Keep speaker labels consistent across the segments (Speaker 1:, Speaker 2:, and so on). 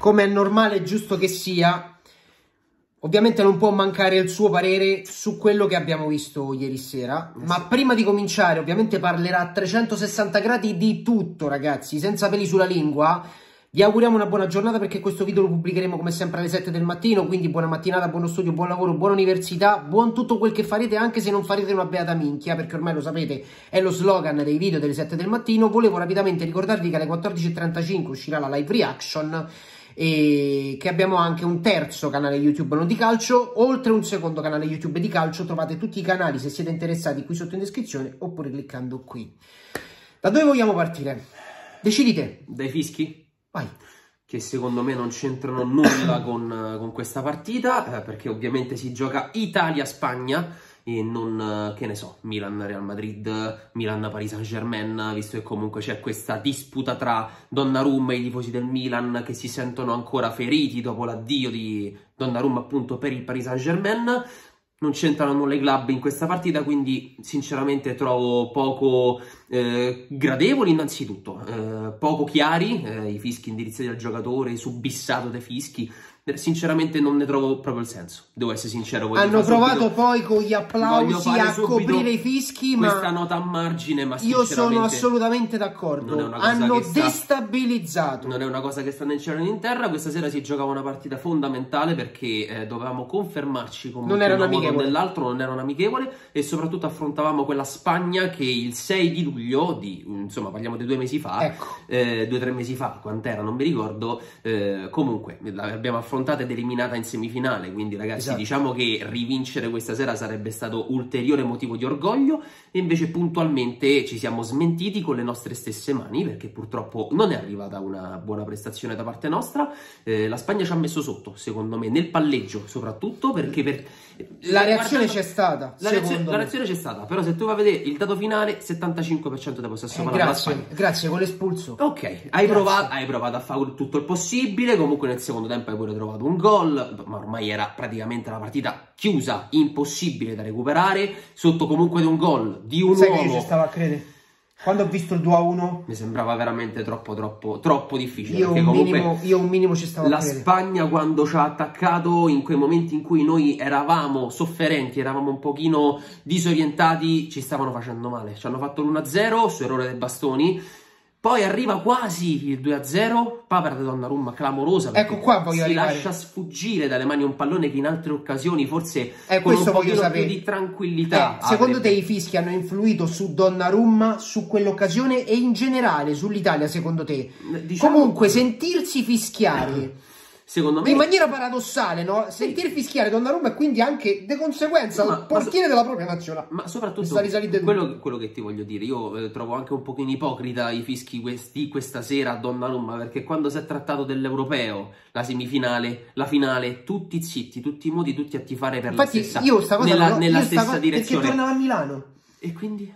Speaker 1: come è normale e giusto che sia, ovviamente non può mancare il suo parere su quello che abbiamo visto ieri sera.
Speaker 2: Eh
Speaker 1: Ma prima di cominciare, ovviamente parlerà a 360 gradi di tutto, ragazzi, senza peli sulla lingua. Vi auguriamo una buona giornata perché questo video lo pubblicheremo come sempre alle 7 del mattino, quindi buona mattinata, buono studio, buon lavoro, buona università, buon tutto quel che farete anche se non farete una beata minchia, perché ormai lo sapete, è lo slogan dei video delle 7 del mattino. Volevo rapidamente ricordarvi che alle 14.35 uscirà la live reaction e che abbiamo anche un terzo canale YouTube non di calcio, oltre un secondo canale YouTube di calcio. Trovate tutti i canali se siete interessati qui sotto in descrizione oppure cliccando qui. Da dove vogliamo partire? Decidite.
Speaker 2: Dai fischi?
Speaker 1: Vai.
Speaker 2: Che secondo me non c'entrano nulla con, con, questa partita, eh, perché ovviamente si gioca Italia-Spagna e non, eh, che ne so, Milan-Real Madrid, Milan-Paris Saint-Germain, visto che comunque c'è questa disputa tra Donnarumma e i tifosi del Milan che si sentono ancora feriti dopo l'addio di Donnarumma appunto per il Paris Saint-Germain non c'entrano nulla i club in questa partita, quindi sinceramente trovo poco eh, gradevoli innanzitutto, eh, poco chiari eh, i fischi indirizzati al giocatore, subissato dai fischi, sinceramente non ne trovo proprio il senso, devo essere sincero.
Speaker 1: Hanno provato subito, poi con gli applausi a coprire i fischi, ma
Speaker 2: questa nota a margine, ma
Speaker 1: io sono assolutamente d'accordo. Hanno sta, destabilizzato.
Speaker 2: Non è una cosa che sta nel cielo e in terra. Questa sera si giocava una partita fondamentale perché eh, dovevamo confermarci come
Speaker 1: non era un
Speaker 2: dell'altro, non era un amichevole e soprattutto affrontavamo quella Spagna che il 6 di luglio, di, insomma parliamo di due mesi fa,
Speaker 1: ecco.
Speaker 2: eh, due o tre mesi fa, quant'era non mi ricordo, eh, comunque l'abbiamo affrontata affrontata ed eliminata in semifinale, quindi ragazzi
Speaker 1: Esatto.
Speaker 2: diciamo che rivincere questa sera sarebbe stato ulteriore motivo di orgoglio. E invece puntualmente ci siamo smentiti con le nostre stesse mani perché purtroppo non è arrivata una buona prestazione da parte nostra, eh, la Spagna ci ha messo sotto secondo me nel palleggio soprattutto perché per...
Speaker 1: La reazione c'è stata,
Speaker 2: La reazione, c'è stata, però se tu vai a vedere il dato finale 75% di possesso
Speaker 1: Eh,
Speaker 2: palla alla
Speaker 1: grazie, grazie con l'espulso.
Speaker 2: Ok, hai provato, hai provato a fare tutto il possibile, comunque nel secondo tempo hai pure trovato un gol, ma ormai era praticamente la partita chiusa, impossibile da recuperare, sotto comunque di un gol, di un
Speaker 1: Sai che io
Speaker 2: uomo.
Speaker 1: ci stavo a credere? Quando ho visto il 2 a 1,
Speaker 2: Mi sembrava veramente troppo, troppo, troppo difficile,
Speaker 1: io un, minimo, io un minimo ci stavo
Speaker 2: la. Spagna quando ci ha attaccato, in quei momenti in cui noi eravamo sofferenti, eravamo un pochino disorientati, ci stavano facendo male. Ci hanno fatto l'1-0 su errore dei bastoni. Poi arriva quasi il 2-0, Papera di Donnarumma clamorosa. perché
Speaker 1: Ecco qua voglio
Speaker 2: si
Speaker 1: arrivare.
Speaker 2: lascia sfuggire dalle mani un pallone che in altre occasioni forse
Speaker 1: Eh,
Speaker 2: con un pochino
Speaker 1: sapere.
Speaker 2: più di tranquillità.
Speaker 1: Eh, secondo te i fischi hanno influito su Donnarumma, su quell'occasione e in generale sull'Italia, secondo te?
Speaker 2: Diciamo-
Speaker 1: Comunque, sentirsi fischiare
Speaker 2: secondo me
Speaker 1: in maniera paradossale, no? Sentir fischiare Donnarumma e quindi anche di conseguenza
Speaker 2: Ma-
Speaker 1: il portiere della propria nazionale.
Speaker 2: Ma soprattutto quello, quello che ti voglio dire, io eh, trovo anche un pochino ipocrita i fischi questi questa sera a Donnarumma perché quando si è trattato dell'europeo, la semifinale, la finale, tutti zitti, tutti muti, tutti a tifare per
Speaker 1: Infatti,
Speaker 2: la stessa,
Speaker 1: io sta cosa
Speaker 2: nella,
Speaker 1: no,
Speaker 2: nella
Speaker 1: io
Speaker 2: stessa
Speaker 1: cosa-
Speaker 2: direzione.
Speaker 1: Perché tornava a Milano.
Speaker 2: E quindi?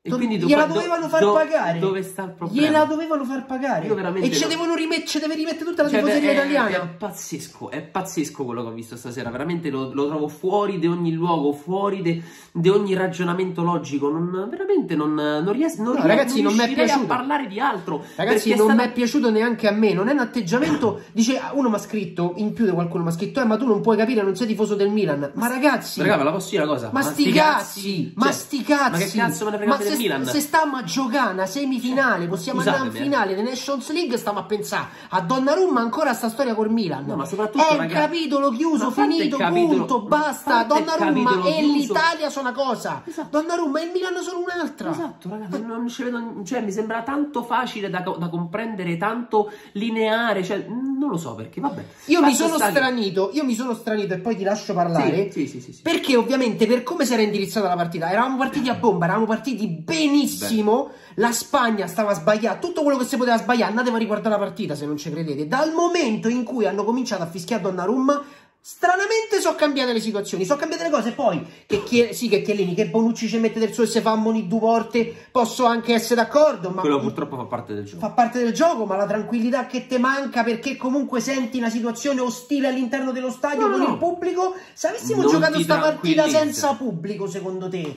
Speaker 2: E quindi
Speaker 1: gliela
Speaker 2: do-
Speaker 1: dovevano far
Speaker 2: do-
Speaker 1: pagare.
Speaker 2: Dove sta il problema?
Speaker 1: Gliela dovevano far pagare.
Speaker 2: Io veramente
Speaker 1: e ci
Speaker 2: no.
Speaker 1: devono rimettere, ci deve rimettere tutta la
Speaker 2: Cioè,
Speaker 1: tifoseria
Speaker 2: è,
Speaker 1: italiana.
Speaker 2: È pazzesco, è pazzesco quello che ho visto stasera. Veramente lo, lo trovo fuori di ogni luogo, fuori di ogni ragionamento logico. Non, veramente non, non riesco non
Speaker 1: No,
Speaker 2: ries-
Speaker 1: ragazzi, non mi è
Speaker 2: riuscirei
Speaker 1: piaciuto.
Speaker 2: a parlare di altro.
Speaker 1: Ragazzi, non
Speaker 2: stata-
Speaker 1: mi è piaciuto neanche a me. Non è un atteggiamento. Dice, ah, uno mi ha scritto, in più di qualcuno mi ha scritto, eh, ma tu non puoi capire, non sei tifoso del Milan. Ma ragazzi,
Speaker 2: Raga, ma la posso dire una cosa?
Speaker 1: ma sti cazzi, ma
Speaker 2: Cioè,
Speaker 1: sti cazzi.
Speaker 2: Ma che cazzo me ne
Speaker 1: Ma
Speaker 2: fregate del
Speaker 1: se,
Speaker 2: Milan?
Speaker 1: se stiamo a giocare una semifinale, possiamo andare in
Speaker 2: Scusatemi, eh.
Speaker 1: finale di Nations League, stiamo a pensare a Donnarumma ancora sta storia col Milan.
Speaker 2: No, ma soprattutto,
Speaker 1: è
Speaker 2: ragazzi,
Speaker 1: capitolo chiuso, finito,
Speaker 2: capitolo-
Speaker 1: punto, basta. Donnarumma e l'Italia sono una cosa.
Speaker 2: Esatto.
Speaker 1: Donnarumma e il Milan sono un'altra.
Speaker 2: Esatto, raga, non- non ci vedo- cioè, mi sembra tanto facile da, da comprendere, tanto lineare, cioè, non lo so perché, vabbè.
Speaker 1: Io mi sono
Speaker 2: sta che-
Speaker 1: stranito, io mi sono stranito e poi ti lascio parlare.
Speaker 2: Sì, sì, sì, sì.
Speaker 1: Perché ovviamente per come si era indirizzata la partita, eravamo partiti a bomba, eravamo partiti benissimo, la Spagna stava sbagliando, tutto quello che si poteva sbagliare, andatevi a riguardare la partita se non ci credete. Dal momento in cui hanno cominciato a fischiare Donnarumma, stranamente sono cambiate le situazioni, sono cambiate le cose, poi che Chie- sì che Chiellini, che Bonucci ci mette del suo e se fa moni due volte, posso anche essere d'accordo, ma
Speaker 2: Quello purtroppo fa parte del gioco.
Speaker 1: fa parte del gioco, ma la tranquillità che te manca perché comunque senti una situazione ostile all'interno dello stadio
Speaker 2: No,
Speaker 1: con
Speaker 2: no.
Speaker 1: il pubblico. Se avessimo
Speaker 2: Non
Speaker 1: giocato sta partita senza pubblico, secondo te?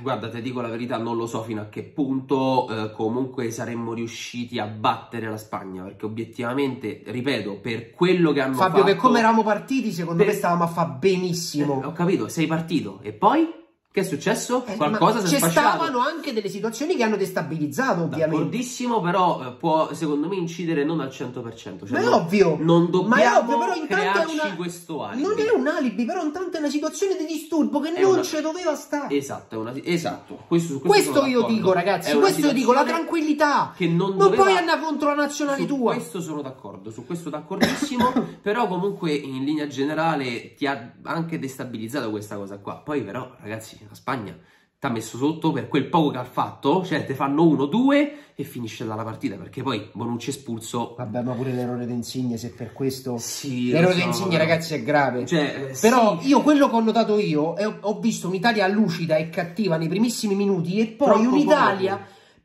Speaker 2: Guarda, ti dico la verità, non lo so fino a che punto eh, comunque saremmo riusciti a battere la Spagna, perché obiettivamente, ripeto, per quello che hanno
Speaker 1: Fabio,
Speaker 2: fatto...
Speaker 1: per come eravamo partiti, secondo
Speaker 2: Per-
Speaker 1: me stavamo a fare benissimo.
Speaker 2: Eh, ho capito, sei partito e poi? Che è successo?
Speaker 1: Eh,
Speaker 2: Qualcosa si è
Speaker 1: Ci
Speaker 2: sfasciato?
Speaker 1: stavano anche delle situazioni che hanno destabilizzato, ovviamente.
Speaker 2: D'accordissimo, però eh, può secondo me incidere non al 100%. Cioè
Speaker 1: Ma è
Speaker 2: non,
Speaker 1: ovvio.
Speaker 2: Non dobbiamo
Speaker 1: Ma è ovvio, però intanto è una...
Speaker 2: questo alibi.
Speaker 1: Non è un alibi, però intanto è una situazione di disturbo che
Speaker 2: È
Speaker 1: non
Speaker 2: una-
Speaker 1: ci doveva stare.
Speaker 2: Esatto, è una- esatto. Questo,
Speaker 1: Questo
Speaker 2: sono
Speaker 1: io dico, ragazzi, questo io dico, la tranquillità.
Speaker 2: Che non,
Speaker 1: Non
Speaker 2: doveva...
Speaker 1: puoi andare contro la nazionale
Speaker 2: Su
Speaker 1: tua.
Speaker 2: questo sono d'accordo, su questo d'accordissimo, però comunque in linea generale ti ha anche destabilizzato questa cosa qua. Poi però, ragazzi, la Spagna ti ha messo sotto per quel poco che ha fatto, cioè te fanno uno, due e finisce là la partita, perché poi Bonucci espulso...
Speaker 1: Vabbè, ma pure l'errore d'Insigne, se per questo...
Speaker 2: Sì,
Speaker 1: L'errore
Speaker 2: so,
Speaker 1: d'Insigne,
Speaker 2: però-
Speaker 1: ragazzi, è grave.
Speaker 2: Cioè,
Speaker 1: Però
Speaker 2: sì,
Speaker 1: io quello che ho notato io è ho, visto un'Italia lucida e cattiva nei primissimi minuti e poi un'Italia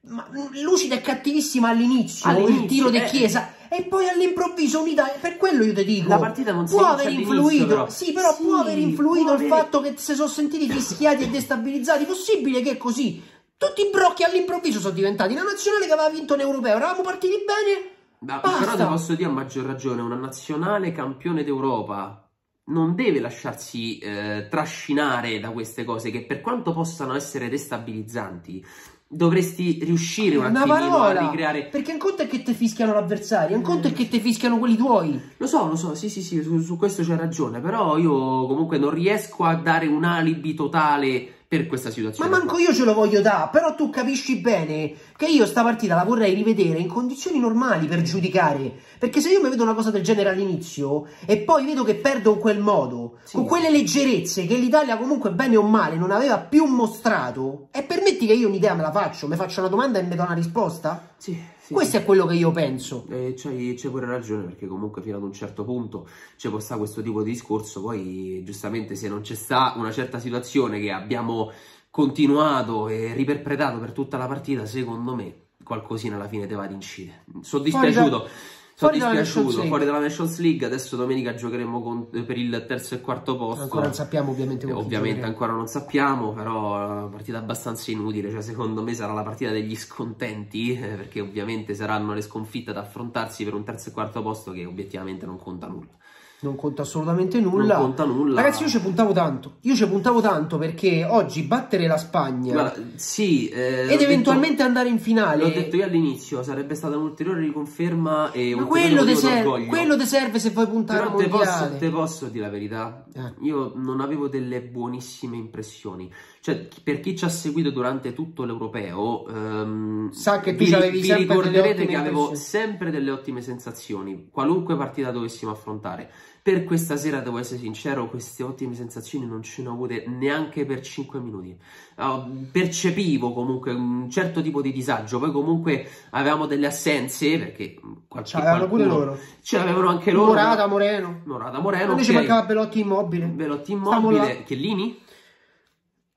Speaker 1: mm, lucida e cattivissima all'inizio, il
Speaker 2: All'inizio,
Speaker 1: tiro di
Speaker 2: eh.
Speaker 1: Chiesa e poi all'improvviso un'Italia, per quello io ti dico,
Speaker 2: La partita non si
Speaker 1: può aver influito,
Speaker 2: però.
Speaker 1: sì, però
Speaker 2: Sì,
Speaker 1: può aver influito
Speaker 2: può
Speaker 1: il
Speaker 2: avere-
Speaker 1: fatto che si sono sentiti fischiati e destabilizzati, possibile che così? Tutti i brocchi all'improvviso sono diventati. La nazionale che aveva vinto l'Europeo, eravamo partiti bene,
Speaker 2: Ma
Speaker 1: Basta.
Speaker 2: però ti posso dire a maggior ragione, una nazionale campione d'Europa non deve lasciarsi eh, trascinare da queste cose che per quanto possano essere destabilizzanti, dovresti riuscire un
Speaker 1: una
Speaker 2: attimino
Speaker 1: parola,
Speaker 2: a ricreare...
Speaker 1: perché un conto è che ti fischiano l'avversario, un conto è che ti fischiano quelli tuoi.
Speaker 2: Lo so, lo so, sì sì sì, su, su questo c'è ragione, però io comunque non riesco a dare un alibi totale per questa
Speaker 1: Ma
Speaker 2: situazione.
Speaker 1: manco io ce lo voglio dare, però tu capisci bene che io sta partita la vorrei rivedere in condizioni normali per giudicare. Perché se io mi vedo una cosa del genere all'inizio e poi vedo che perdo in quel modo,
Speaker 2: Sì.
Speaker 1: con quelle leggerezze che l'Italia comunque bene o male non aveva più mostrato, e permetti che io un'idea me la faccio, mi faccio una domanda e mi do una risposta?
Speaker 2: Sì, sì,
Speaker 1: Questo
Speaker 2: sì.
Speaker 1: è quello che io penso.
Speaker 2: Eh, c'hai, pure ragione perché comunque fino ad un certo punto c'è può stare questo tipo di discorso, poi giustamente se non c'è sta una certa situazione che abbiamo continuato e riperpretato per tutta la partita, secondo me qualcosina alla fine te va ad incidere. Sono dispiaciuto. Sono
Speaker 1: fuori dalla
Speaker 2: fuori dalla Nations League, adesso domenica giocheremo con- per il terzo e quarto posto.
Speaker 1: Ancora non sappiamo ovviamente
Speaker 2: Ovviamente
Speaker 1: giocheremo.
Speaker 2: ancora non sappiamo, però è una partita abbastanza inutile, cioè secondo me sarà la partita degli scontenti, eh, perché ovviamente saranno le sconfitte ad affrontarsi per un terzo e quarto posto che obiettivamente non conta nulla.
Speaker 1: Non conta assolutamente nulla.
Speaker 2: Non conta nulla.
Speaker 1: Ragazzi, io ci puntavo tanto. Io ci puntavo tanto perché oggi battere la Spagna
Speaker 2: Guarda, sì, eh,
Speaker 1: ed eventualmente andare in finale.
Speaker 2: detto- l'ho detto io all'inizio, sarebbe stata un'ulteriore riconferma e
Speaker 1: Ma
Speaker 2: un
Speaker 1: quello ti serve, quello ti serve se vuoi puntare
Speaker 2: Però te posso, te posso dire la verità,
Speaker 1: Eh.
Speaker 2: io non avevo delle buonissime impressioni. Cioè, per chi ci ha seguito durante tutto l'europeo, ehm,
Speaker 1: Sa che tu
Speaker 2: vi,
Speaker 1: c'avevi
Speaker 2: vi ricorderete che avevo sempre delle ottime sensazioni, qualunque partita dovessimo affrontare. Per questa sera, devo essere sincero, queste ottime sensazioni non ce ne ho avute neanche per 5 minuti. Ah, percepivo comunque un certo tipo di disagio, poi comunque avevamo delle assenze, perché qualche,
Speaker 1: Ce l'avevano pure loro.
Speaker 2: Ce l'avevano anche loro.
Speaker 1: Morata, Moreno.
Speaker 2: Morata, Moreno,
Speaker 1: Invece
Speaker 2: ok.
Speaker 1: mancava Belotti immobile. Là.
Speaker 2: immobile, Chiellini?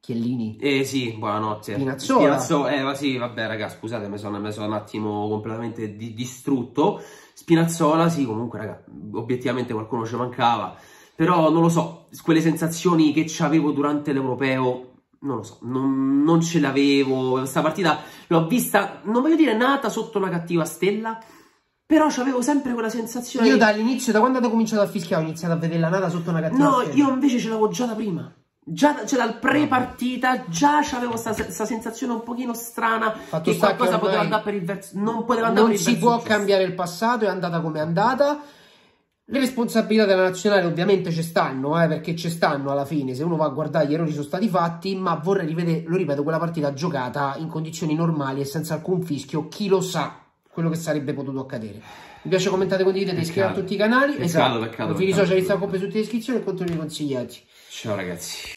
Speaker 1: Chiellini.
Speaker 2: Eh sì, buonanotte.
Speaker 1: Spinazzola.
Speaker 2: Spinazzo- eh sì, vabbè raga, scusate, mi sono, mi sono un attimo completamente di- distrutto. Spinazzola, sì, comunque raga, obiettivamente qualcuno ci mancava. Però non lo so, quelle sensazioni che avevo durante l'Europeo, non lo so, non, non ce l'avevo. Questa partita l'ho vista, non voglio dire nata sotto una cattiva stella, però avevo sempre quella sensazione...
Speaker 1: Io dall'inizio, da quando hanno cominciato a fischiare, ho iniziato a vedere la nata sotto una cattiva
Speaker 2: No,
Speaker 1: stella.
Speaker 2: io invece ce l'avevo già da prima. Già, cioè dal pre-partita già avevo questa sensazione un pochino strana
Speaker 1: Fatto
Speaker 2: che qualcosa poteva andare per il verso non poteva andare
Speaker 1: Non
Speaker 2: per il
Speaker 1: si può
Speaker 2: giusto.
Speaker 1: cambiare il passato, è andata come è andata. Le responsabilità della nazionale ovviamente ci stanno, eh, perché ci stanno alla fine, se uno va a guardare gli errori sono stati fatti, ma vorrei rivedere, lo ripeto, quella partita giocata in condizioni normali e senza alcun fischio, chi lo sa quello che sarebbe potuto accadere. Mi piace commentare, condividete, iscrivetevi a tutti i canali,
Speaker 2: Peccato,
Speaker 1: esatto,
Speaker 2: peccato,
Speaker 1: profili social, Instagram, compri tutte le iscrizioni e contenuti consigliati.
Speaker 2: Ciao ragazzi